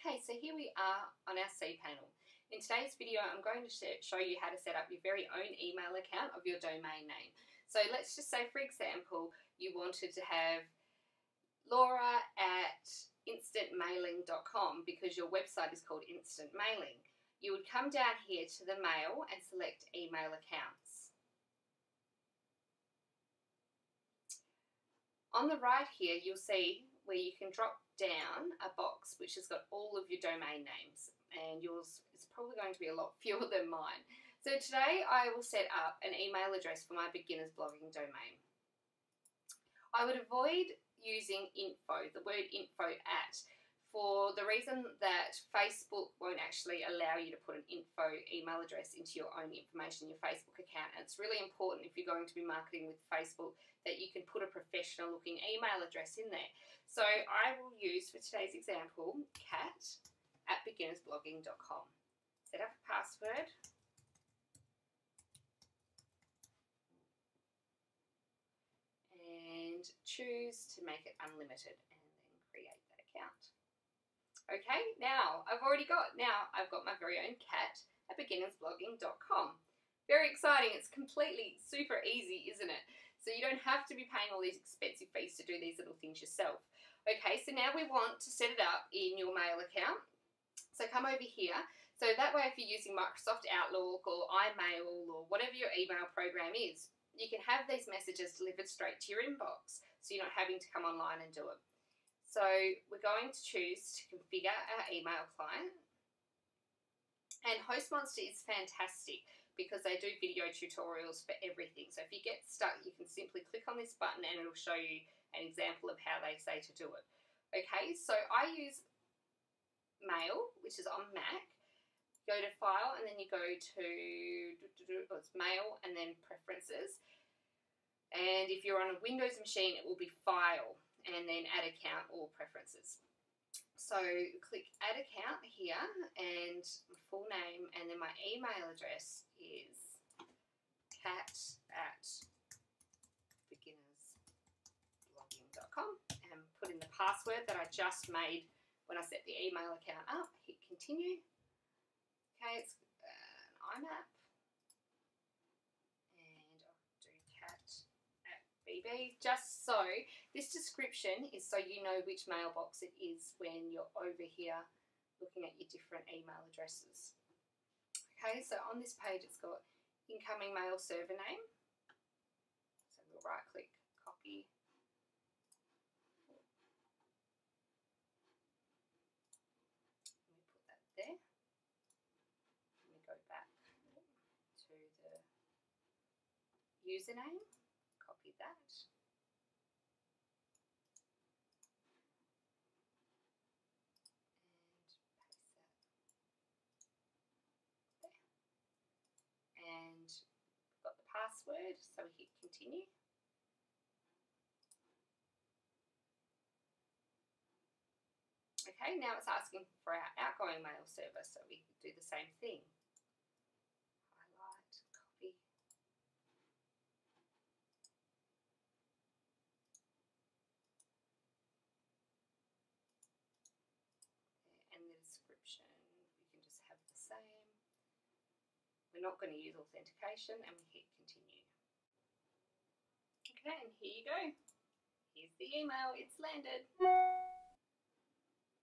Okay, so here we are on our cPanel. In today's video, I'm going to show you how to set up your very own email account of your domain name. So let's just say, for example, you wanted to have laura at instantmailing.com because your website is called Instant Mailing. You would come down here to the mail and select email accounts. On the right here, you'll see where you can drop down a box which has got all of your domain names and yours is probably going to be a lot fewer than mine. So today I will set up an email address for my beginners blogging domain. I would avoid using info, the word info at, for the reason that Facebook won't actually allow you to put an info email address into your own information, your Facebook account. And it's really important if you're going to be marketing with Facebook that you can put a professional looking email address in there. So I will use for today's example, kat at beginnersblogging.com. Set up a password. And choose to make it unlimited and then create that account. Okay, now I've already got, now I've got my very own kat at beginnersblogging.com. Very exciting, it's completely super easy, isn't it? So you don't have to be paying all these expensive fees to do these little things yourself. Okay, so now we want to set it up in your mail account. So come over here. So that way if you're using Microsoft Outlook or iMail or whatever your email program is, you can have these messages delivered straight to your inbox. So you're not having to come online and do it. So we're going to choose to configure our email client. And HostMonster is fantastic because they do video tutorials for everything. So if you get stuck, you can simply click on this button and it'll show you an example of how they say to do it. Okay, so I use Mail, which is on Mac. Go to File and then you go to oh, it's Mail and then Preferences. And if you're on a Windows machine, it will be File and then add account or preferences. So click add account here and my full name and then my email address is kat at beginnersblogging.com and put in the password that I just made when I set the email account up. Hit continue. Okay, it's uh, an IMAP just so this description is so you know which mailbox it is when you're over here looking at your different email addresses. Okay, so on this page it's got incoming mail server name. So we'll right click, copy. And we put that there. And we go back to the username copy that. And paste that there. And we've got the password, so we hit continue. Okay, now it's asking for our outgoing mail server, so we do the same thing. Highlight, copy. And the description. We can just have the same. We're not going to use authentication and we hit continue. Okay, and here you go. Here's the email, it's landed.